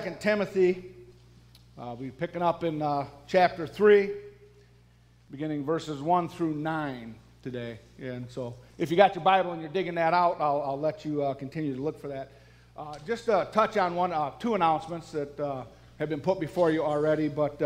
Second Timothy. Uh, we're picking up in uh, chapter 3, beginning verses 1 through 9 today. And so if you got your Bible and you're digging that out, I'll, I'll let you uh, continue to look for that. Uh, just to touch on one, uh, two announcements that uh, have been put before you already. But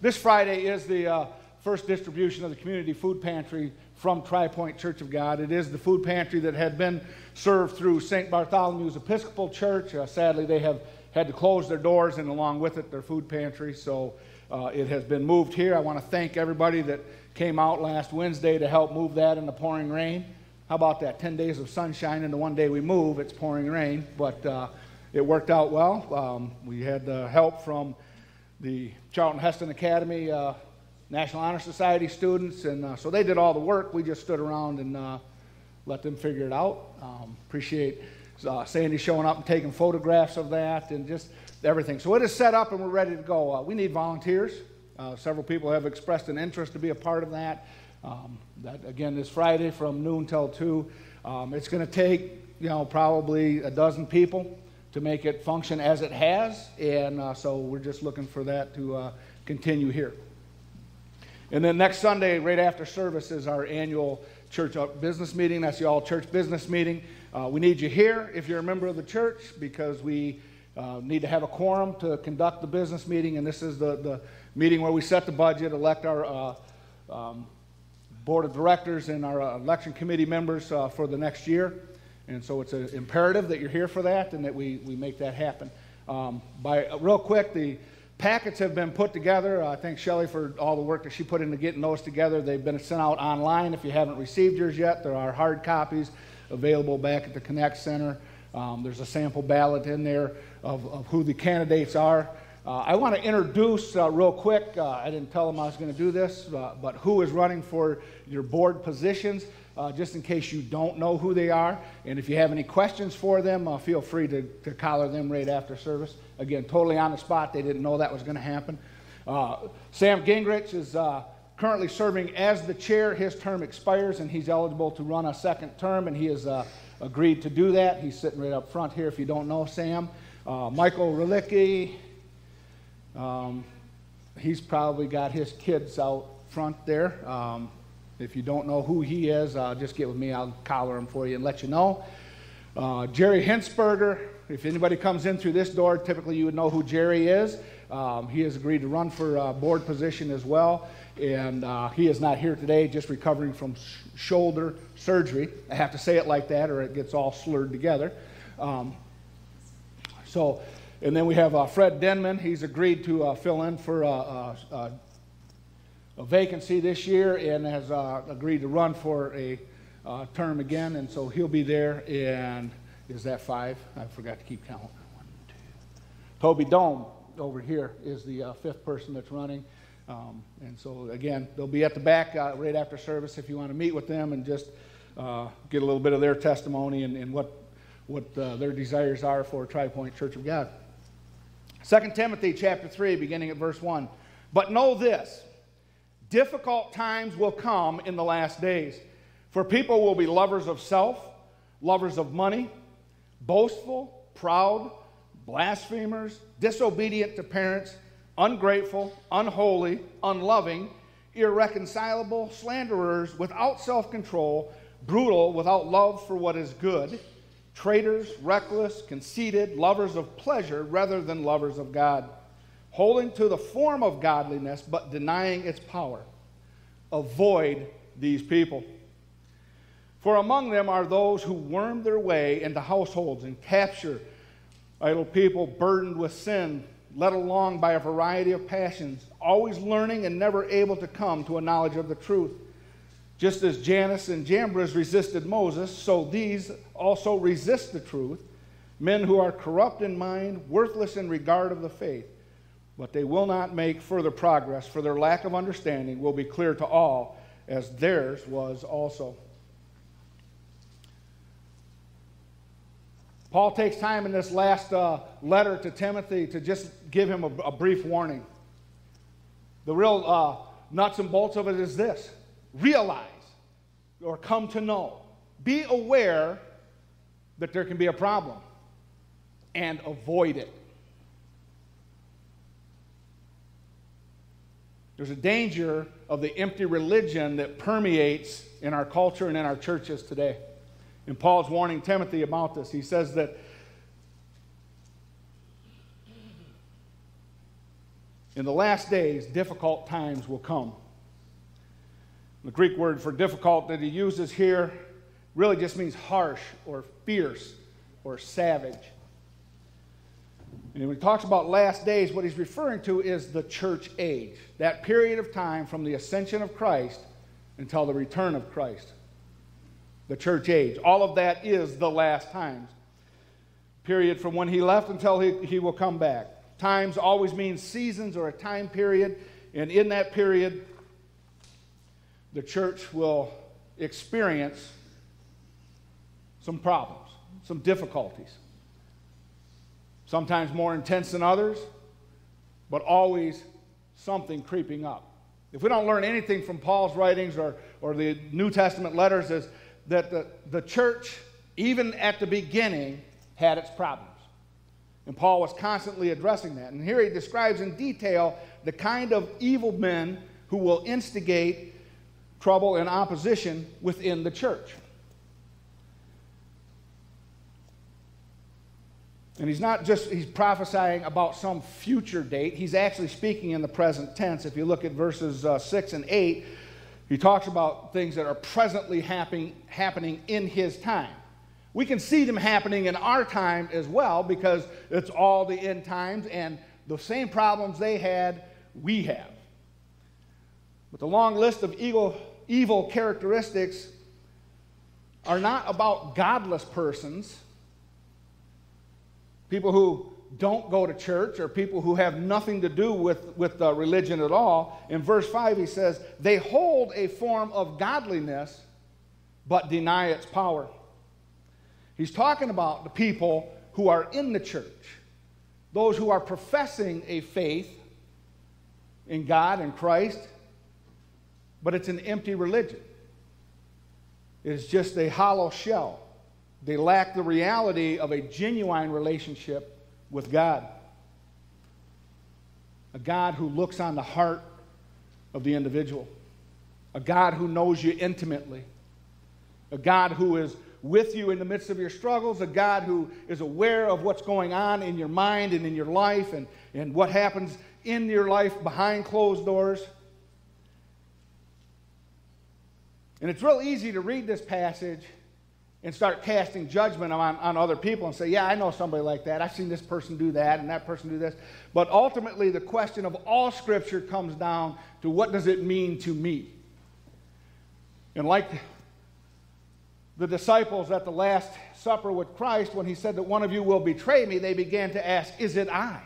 this Friday is the first distribution of the community food pantry from TriPoint Church of God. It is the food pantry that had been served through St. Bartholomew's Episcopal Church. Uh, sadly, they have had to close their doors and, along with it, their food pantry. So uh, it has been moved here. I want to thank everybody that came out last Wednesday to help move that in the pouring rain. How about that? 10 days of sunshine, and the one day we move, it's pouring rain. But uh, it worked out well. Um, we had uh, help from the Charlton Heston Academy uh, National Honor Society students, and uh, so they did all the work. We just stood around and uh, let them figure it out. Um, appreciate uh, Sandy showing up and taking photographs of that and just everything. So it is set up and we're ready to go. Uh, we need volunteers. Uh, several people have expressed an interest to be a part of that. Um, that again this Friday from noon till two. Um, it's going to take you know probably a dozen people to make it function as it has, and uh, so we're just looking for that to continue here. And then next Sunday, right after service, is our annual church business meeting. That's the all church business meeting. Uh, we need you here if you're a member of the church because we uh, need to have a quorum to conduct the business meeting. And this is the, the meeting where we set the budget, elect our uh, um, board of directors and our uh, election committee members uh, for the next year. And so it's an imperative that you're here for that and that we, we make that happen. Um, by uh, real quick, the Packets have been put together. I thank Shelly for all the work that she put into getting those together. They've been sent out online. If you haven't received yours yet, there are hard copies available back at the Connect Center. Um, there's a sample ballot in there of, of who the candidates are. Uh, I want to introduce uh, real quick. Uh, I didn't tell them I was going to do this, uh, but who is running for your board positions, uh, just in case you don't know who they are. And if you have any questions for them, uh, feel free to, to collar them right after service. Again, totally on the spot. They didn't know that was going to happen. Sam Gingrich is currently serving as the chair. His term expires, and he's eligible to run a second term, and he has uh, agreed to do that. He's sitting right up front here if you don't know Sam. Uh, Michael Relicki, um, he's probably got his kids out front there. Um, if you don't know who he is, uh, just get with me. I'll collar him for you and let you know. Uh, Jerry Hinsberger, if anybody comes in through this door, typically you would know who Jerry is. Um, he has agreed to run for a board position as well, and uh, he is not here today, just recovering from sh- shoulder surgery. I have to say it like that, or it gets all slurred together. Um, so, and then we have uh, Fred Denman. He's agreed to uh, fill in for uh, uh, uh, a vacancy this year and has agreed to run for a term again, and so he'll be there and is that five? I forgot to keep count. One, two. Toby Dome over here is the fifth person that's running. Um, and so, again, they'll be at the back uh, right after service if you want to meet with them and just uh, get a little bit of their testimony and, and what, what uh, their desires are for TriPoint Church of God. 2 Timothy chapter 3, beginning at verse 1. But know this difficult times will come in the last days, for people will be lovers of self, lovers of money boastful, proud, blasphemers, disobedient to parents, ungrateful, unholy, unloving, irreconcilable, slanderers, without self control, brutal, without love for what is good, traitors, reckless, conceited, lovers of pleasure rather than lovers of God, holding to the form of godliness but denying its power. Avoid these people. For among them are those who worm their way into households and capture idle people burdened with sin, led along by a variety of passions, always learning and never able to come to a knowledge of the truth. Just as Jannes and Jambres resisted Moses, so these also resist the truth, men who are corrupt in mind, worthless in regard of the faith. But they will not make further progress, for their lack of understanding will be clear to all, as theirs was also. Paul takes time in this last uh, letter to Timothy to just give him a, a brief warning. The real uh, nuts and bolts of it is this realize or come to know, be aware that there can be a problem and avoid it. There's a danger of the empty religion that permeates in our culture and in our churches today. And Paul's warning Timothy about this. He says that in the last days, difficult times will come. The Greek word for difficult that he uses here really just means harsh or fierce or savage. And when he talks about last days, what he's referring to is the church age, that period of time from the ascension of Christ until the return of Christ. The church age. All of that is the last times. Period from when he left until he, he will come back. Times always means seasons or a time period. And in that period, the church will experience some problems, some difficulties. Sometimes more intense than others, but always something creeping up. If we don't learn anything from Paul's writings or, or the New Testament letters, is that the, the church, even at the beginning, had its problems. And Paul was constantly addressing that. And here he describes in detail the kind of evil men who will instigate trouble and opposition within the church. And he's not just he's prophesying about some future date. He's actually speaking in the present tense. If you look at verses uh, 6 and 8, he talks about things that are presently happening, happening in his time. We can see them happening in our time as well because it's all the end times and the same problems they had, we have. But the long list of evil, evil characteristics are not about godless persons people who don't go to church or people who have nothing to do with, with uh, religion at all. In verse 5, he says, They hold a form of godliness, but deny its power. He's talking about the people who are in the church, those who are professing a faith in God and Christ, but it's an empty religion. It's just a hollow shell. They lack the reality of a genuine relationship with God. A God who looks on the heart of the individual. A God who knows you intimately. A God who is with you in the midst of your struggles. A God who is aware of what's going on in your mind and in your life and, and what happens in your life behind closed doors. And it's real easy to read this passage and start casting judgment on, on other people and say, Yeah, I know somebody like that. I've seen this person do that and that person do this. But ultimately, the question of all Scripture comes down to what does it mean to me? And like the disciples at the Last Supper with Christ, when he said that one of you will betray me, they began to ask, Is it I?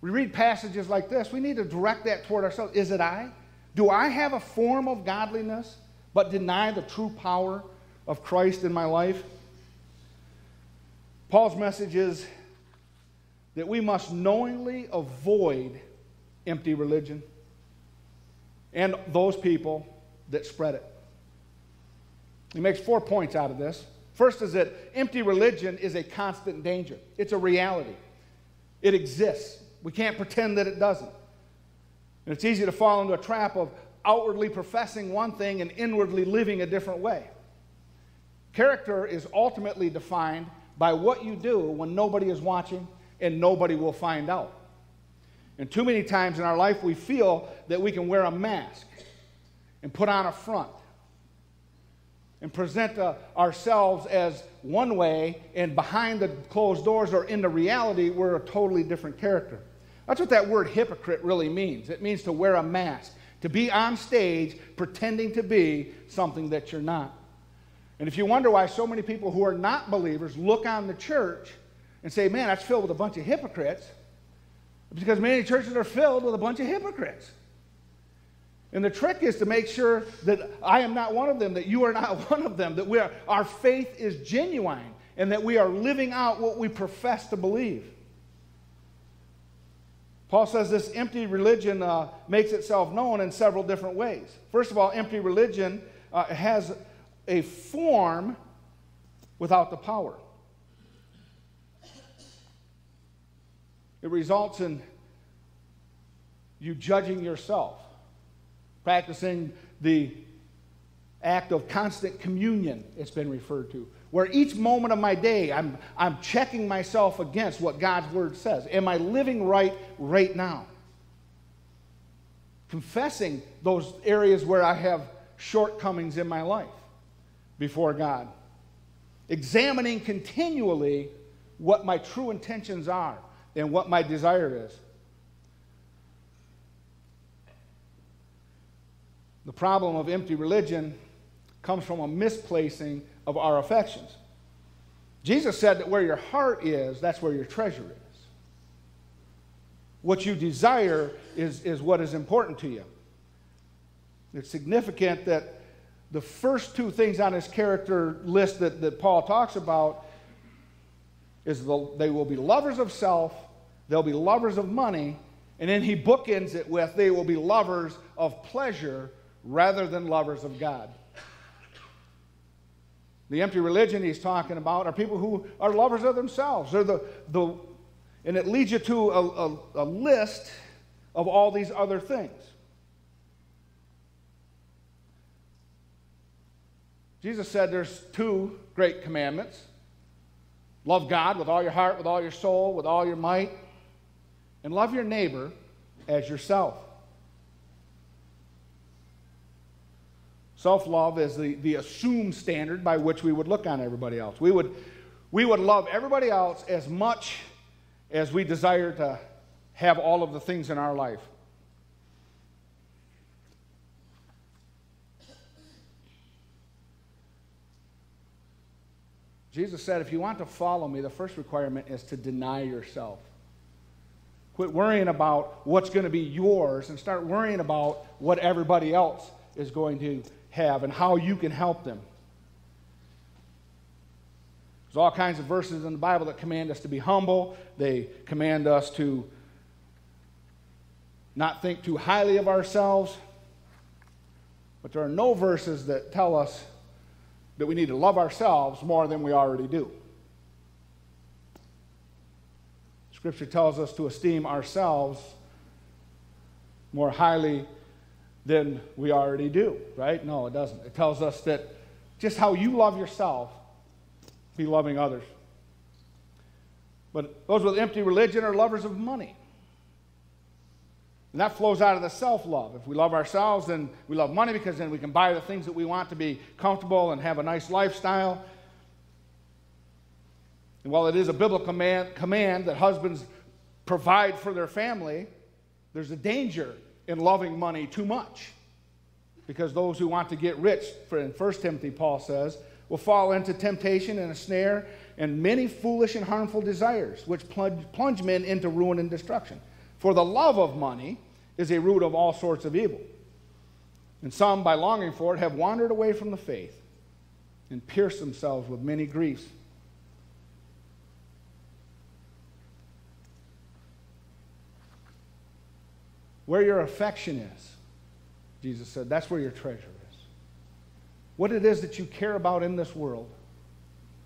We read passages like this. We need to direct that toward ourselves. Is it I? Do I have a form of godliness but deny the true power of Christ in my life? Paul's message is that we must knowingly avoid empty religion and those people that spread it. He makes four points out of this. First is that empty religion is a constant danger, it's a reality, it exists. We can't pretend that it doesn't. And it's easy to fall into a trap of outwardly professing one thing and inwardly living a different way. Character is ultimately defined by what you do when nobody is watching and nobody will find out. And too many times in our life, we feel that we can wear a mask and put on a front and present uh, ourselves as one way, and behind the closed doors or in the reality, we're a totally different character. That's what that word hypocrite really means. It means to wear a mask, to be on stage pretending to be something that you're not. And if you wonder why so many people who are not believers look on the church and say, man, that's filled with a bunch of hypocrites, because many churches are filled with a bunch of hypocrites. And the trick is to make sure that I am not one of them, that you are not one of them, that we are, our faith is genuine, and that we are living out what we profess to believe. Paul says this empty religion uh, makes itself known in several different ways. First of all, empty religion uh, has a form without the power. It results in you judging yourself, practicing the act of constant communion, it's been referred to, where each moment of my day I'm, I'm checking myself against what God's word says. Am I living right right now? Confessing those areas where I have shortcomings in my life before God. Examining continually what my true intentions are and what my desire is. The problem of empty religion comes from a misplacing of our affections. Jesus said that where your heart is, that's where your treasure is. What you desire is, is what is important to you. It's significant that the first two things on his character list that, that Paul talks about is the, they will be lovers of self, they'll be lovers of money, and then he bookends it with they will be lovers of pleasure rather than lovers of God. The empty religion he's talking about are people who are lovers of themselves. They're the, the, and it leads you to a, a, a list of all these other things. Jesus said there's two great commandments love God with all your heart, with all your soul, with all your might, and love your neighbor as yourself. Self love is the, the assumed standard by which we would look on everybody else. We would, we would love everybody else as much as we desire to have all of the things in our life. Jesus said, if you want to follow me, the first requirement is to deny yourself. Quit worrying about what's going to be yours and start worrying about what everybody else is going to have and how you can help them. There's all kinds of verses in the Bible that command us to be humble. They command us to not think too highly of ourselves. But there are no verses that tell us that we need to love ourselves more than we already do. Scripture tells us to esteem ourselves more highly than we already do, right? No, it doesn't. It tells us that just how you love yourself, be loving others. But those with empty religion are lovers of money. And that flows out of the self love. If we love ourselves, then we love money because then we can buy the things that we want to be comfortable and have a nice lifestyle. And while it is a biblical command, command that husbands provide for their family, there's a danger in loving money too much. Because those who want to get rich, for in 1 Timothy, Paul says, will fall into temptation and a snare and many foolish and harmful desires, which plunge, plunge men into ruin and destruction. For the love of money is a root of all sorts of evil. And some, by longing for it, have wandered away from the faith and pierced themselves with many griefs. Where your affection is, Jesus said, that's where your treasure is. What it is that you care about in this world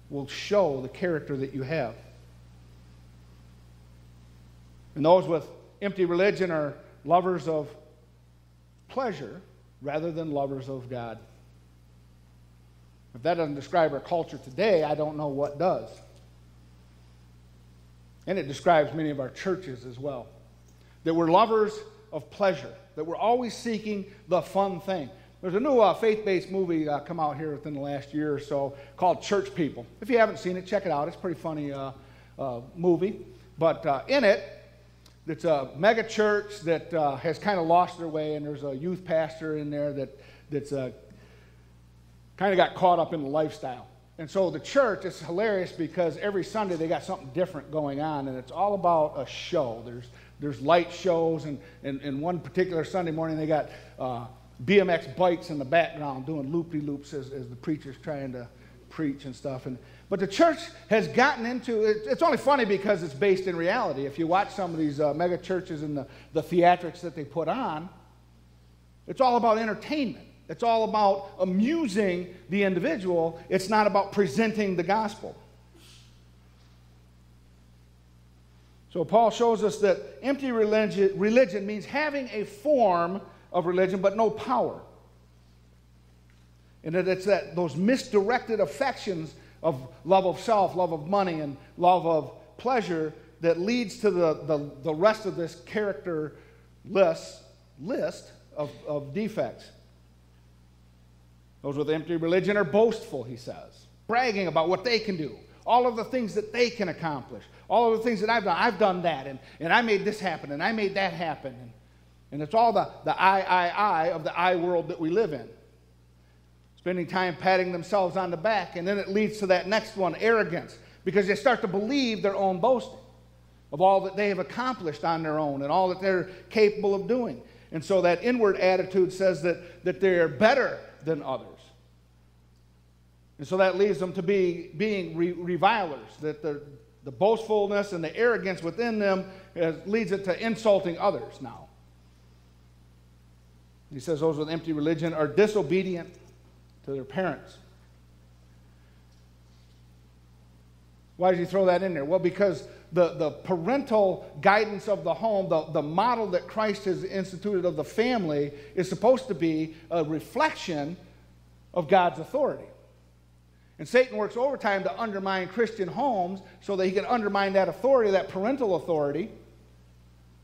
will show the character that you have. And those with empty religion are lovers of pleasure rather than lovers of God. If that doesn't describe our culture today, I don't know what does. And it describes many of our churches as well. That we're lovers of pleasure, that we're always seeking the fun thing. There's a new uh, faith based movie uh, come out here within the last year or so called Church People. If you haven't seen it, check it out. It's a pretty funny uh, uh movie. But uh, in it, it's a mega church that uh, has kind of lost their way, and there's a youth pastor in there that, that's kind of got caught up in the lifestyle. And so the church is hilarious because every Sunday they got something different going on, and it's all about a show. There's there's light shows, and, and, and one particular Sunday morning they got uh, BMX bikes in the background doing loopy loops as, as the preacher's trying to preach and stuff. And, but the church has gotten into it. It's only funny because it's based in reality. If you watch some of these uh, mega churches and the, the theatrics that they put on, it's all about entertainment. It's all about amusing the individual. It's not about presenting the gospel. So Paul shows us that empty religion, religion means having a form of religion but no power. And that it's that those misdirected affections of love of self, love of money, and love of pleasure that leads to the, the, the rest of this character list, list of, of defects. Those with empty religion are boastful, he says, bragging about what they can do, all of the things that they can accomplish, all of the things that I've done. I've done that, and, and I made this happen, and I made that happen. And, and it's all the, the I, I, I of the I world that we live in. Spending time patting themselves on the back, and then it leads to that next one arrogance, because they start to believe their own boasting of all that they have accomplished on their own and all that they're capable of doing. And so that inward attitude says that, that they're better than others. And so that leads them to be being re- revilers, that the, the boastfulness and the arrogance within them has, leads it to insulting others now. He says those with empty religion are disobedient to their parents. Why did he throw that in there? Well, because the, the parental guidance of the home, the, the model that Christ has instituted of the family, is supposed to be a reflection of God's authority. And Satan works overtime to undermine Christian homes so that he can undermine that authority, that parental authority,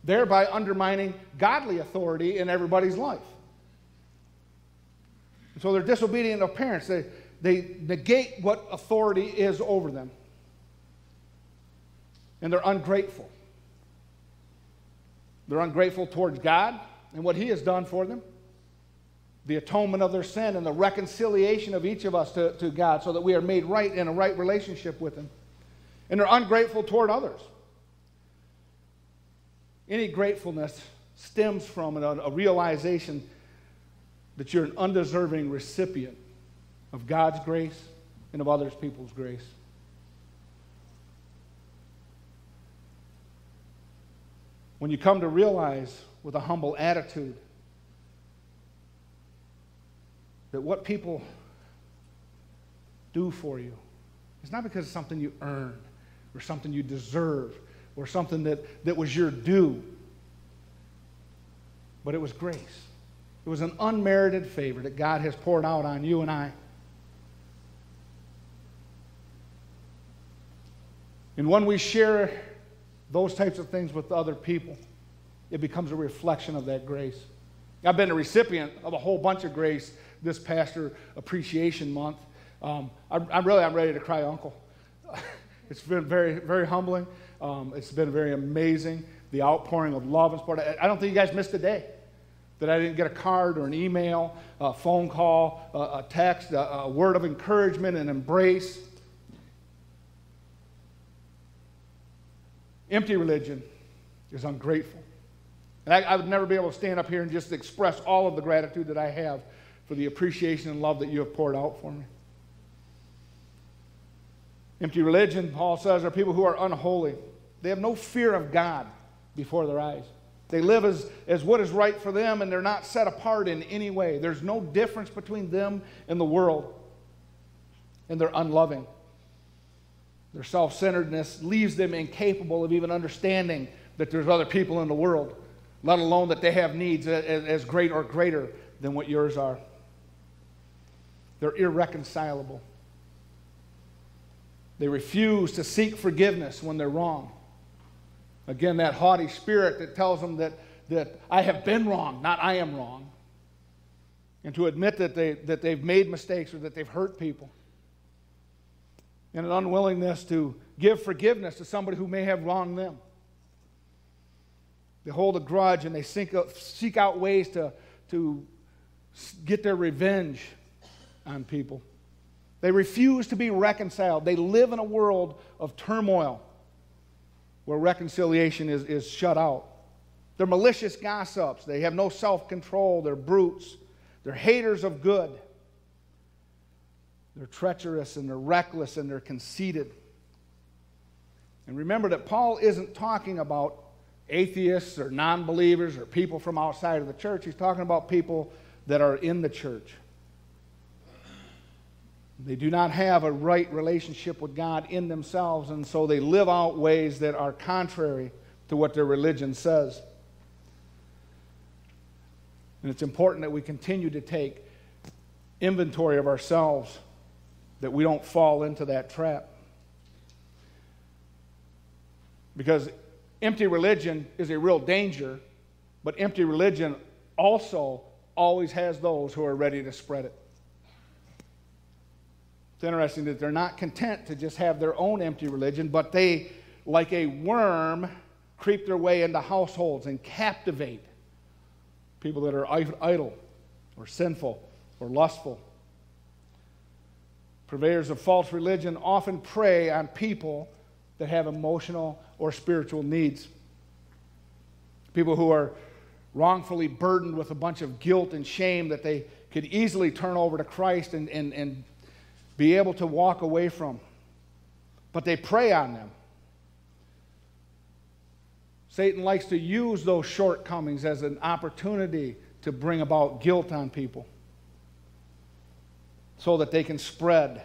thereby undermining godly authority in everybody's life. So they're disobedient of parents. They, they negate what authority is over them. And they're ungrateful. They're ungrateful towards God and what He has done for them the atonement of their sin and the reconciliation of each of us to, to God so that we are made right in a right relationship with Him. And they're ungrateful toward others. Any gratefulness stems from a, a realization that you're an undeserving recipient of God's grace and of others people's grace. When you come to realize with a humble attitude that what people do for you is not because it's something you earned or something you deserve or something that, that was your due, but it was grace. It was an unmerited favor that God has poured out on you and I. And when we share those types of things with other people, it becomes a reflection of that grace. I've been a recipient of a whole bunch of grace this Pastor Appreciation Month. Um, I'm, I'm, really I'm ready to cry, Uncle. it's been very very humbling. Um, it's been very amazing. The outpouring of love and support. I, I, don't think you guys missed a day that I didn't get a card or an email, a phone call, a, text, a, a word of encouragement and embrace. Empty religion is ungrateful. And I, I, would never be able to stand up here and just express all of the gratitude that I have for the appreciation and love that you have poured out for me. Empty religion, Paul says, are people who are unholy. They have no fear of God before their eyes. They live as, as what is right for them, and they're not set apart in any way. There's no difference between them and the world. And they're unloving. Their self centeredness leaves them incapable of even understanding that there's other people in the world, let alone that they have needs as, as great or greater than what yours are. They're irreconcilable. They refuse to seek forgiveness when they're wrong. Again, that haughty spirit that tells them that, that I have been wrong, not I am wrong. And to admit that, they, that they've made mistakes or that they've hurt people. And an unwillingness to give forgiveness to somebody who may have wronged them. They hold a grudge and they seek out ways to, to get their revenge on people. They refuse to be reconciled. They live in a world of turmoil where reconciliation is, is shut out. They're malicious gossips. They have no self control. They're brutes. They're haters of good. They're treacherous and they're reckless and they're conceited. And remember that Paul isn't talking about atheists or non believers or people from outside of the church. He's talking about people that are in the church They do not have a right relationship with God in themselves, and so they live out ways that are contrary to what their religion says. And it's important that we continue to take inventory of ourselves, that we don't fall into that trap. Because empty religion is a real danger, but empty religion also always has those who are ready to spread it. It's interesting that they're not content to just have their own empty religion, but they, like a worm, creep their way into households and captivate people that are idle or sinful or lustful. Purveyors of false religion often prey on people that have emotional or spiritual needs. People who are wrongfully burdened with a bunch of guilt and shame that they could easily turn over to Christ and, and, and be able to walk away from. But they prey on them. Satan likes to use those shortcomings as an opportunity to bring about guilt on people so that they can spread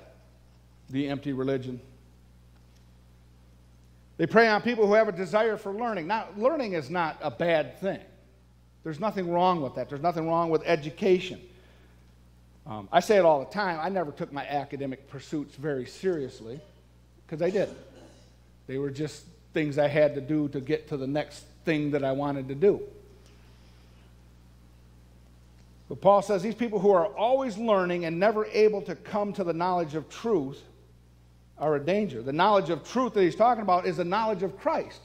the empty religion. They prey on people who have a desire for learning. Now, learning is not a bad thing. There's nothing wrong with that. There's nothing wrong with education. Um, I say it all the time. I never took my academic pursuits very seriously because I didn't. They were just things I had to do to get to the next thing that I wanted to do. But Paul says these people who are always learning and never able to come to the knowledge of truth are a danger. The knowledge of truth that he's talking about is the knowledge of Christ.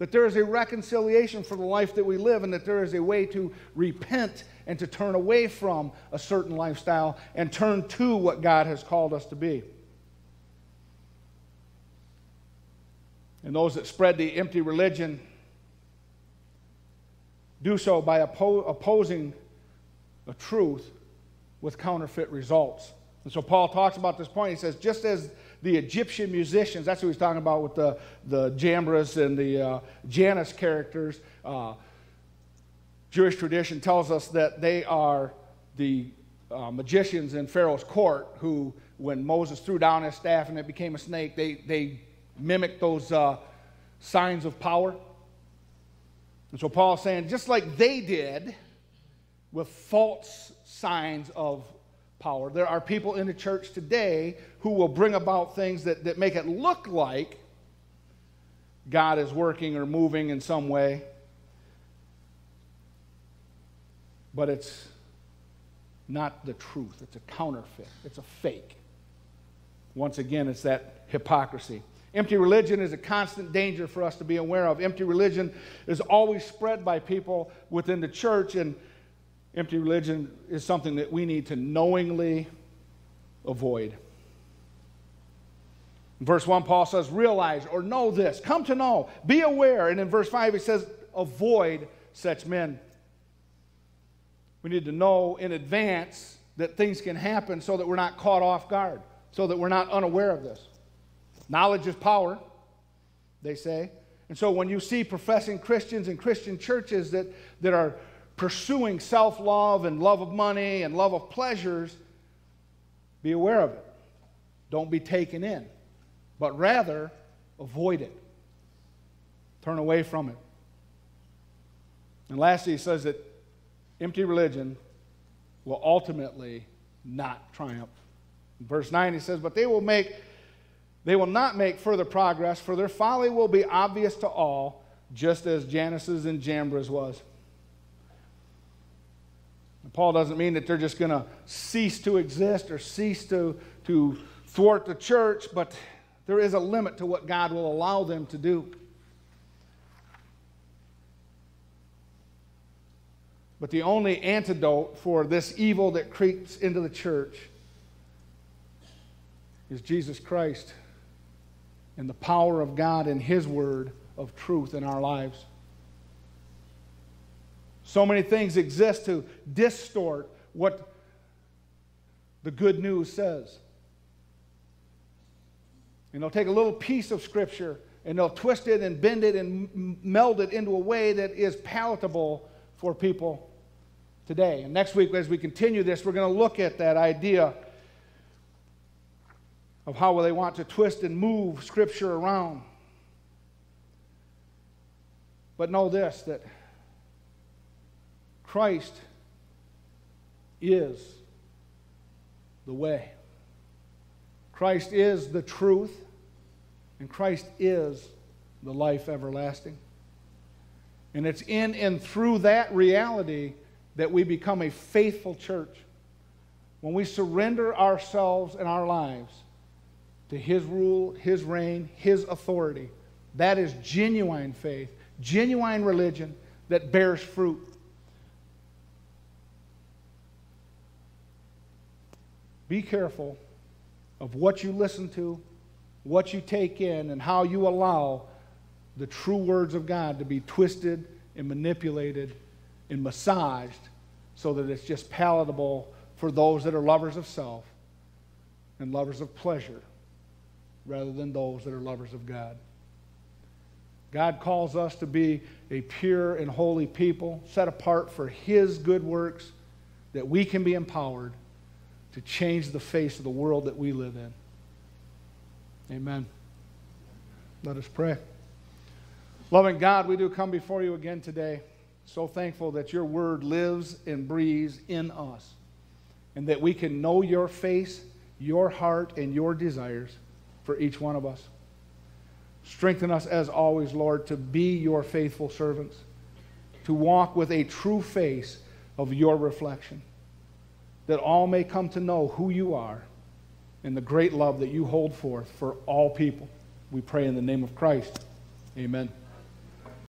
That there is a reconciliation for the life that we live, and that there is a way to repent and to turn away from a certain lifestyle and turn to what God has called us to be. And those that spread the empty religion do so by oppo- opposing a truth with counterfeit results. And so Paul talks about this point. He says, just as the Egyptian musicians, that's what he's talking about with the, the Jambres and the uh, Jannes characters. Uh, Jewish tradition tells us that they are the uh, magicians in Pharaoh's court who, when Moses threw down his staff and it became a snake, they, they mimicked those uh, signs of power. And so Paul's saying, just like they did with false signs of power, there are people in the church today who will bring about things that, that make it look like God is working or moving in some way but it's not the truth. It's a counterfeit, it's a fake. Once again, it's that hypocrisy. Empty religion is a constant danger for us to be aware of. Empty religion is always spread by people within the church, and empty religion is something that we need to knowingly avoid. In verse 1, Paul says, realize or know this, come to know, be aware. And in verse 5, he says, avoid such men. We need to know in advance that things can happen so that we're not caught off guard, so that we're not unaware of this. Knowledge is power, they say. And so when you see professing Christians and Christian churches that, that are pursuing self love and love of money and love of pleasures, be aware of it. Don't be taken in, but rather avoid it. Turn away from it. And lastly, he says that empty religion will ultimately not triumph. In verse 9 he says, But they will make they will not make further progress, for their folly will be obvious to all, just as Jannes's and Jambres was. Paul doesn't mean that they're just going to cease to exist or cease to, to thwart the church, but there is a limit to what God will allow them to do. But the only antidote for this evil that creeps into the church is Jesus Christ and the power of God and His word of truth in our lives. So many things exist to distort what the good news says. And they'll take a little piece of Scripture and they'll twist it and bend it and meld it into a way that is palatable for people today. And next week, as we continue this, we're going to look at that idea of how they want to twist and move Scripture around. But know this that Christ is the way. Christ is the truth, and Christ is the life everlasting. And it's in and through that reality that we become a faithful church. When we surrender ourselves and our lives to His rule, His reign, His authority, that is genuine faith, genuine religion that bears fruit. Be careful of what you listen to, what you take in, and how you allow the true words of God to be twisted and manipulated and massaged so that it's just palatable for those that are lovers of self and lovers of pleasure rather than those that are lovers of God. God calls us to be a pure and holy people, set apart for His good works, that we can be empowered to change the face of the world that we live in. Amen. Let us pray. Loving God, we do come before you again today. So thankful that your word lives and breathes in us and that we can know your face, your heart, and your desires for each one of us. Strengthen us as always, Lord, to be your faithful servants, to walk with a true face of your reflection, that all may come to know who you are and the great love that you hold forth for all people. We pray in the name of Christ. Amen.